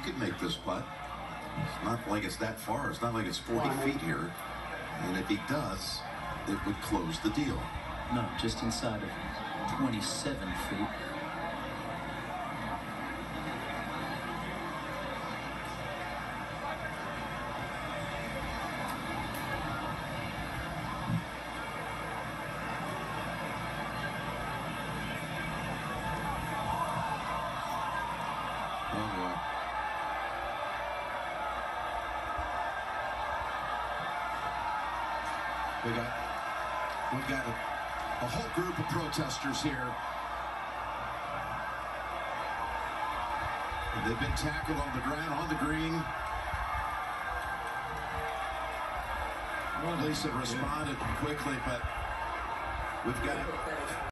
could make this putt. It's not like it's that far. It's not like it's 40 feet here. And if he does, it would close the deal. No, just inside of 27 feet. Oh, boy. We got we've got a, a whole group of protesters here. They've been tackled on the ground, on the green. Have responded quickly, but we've got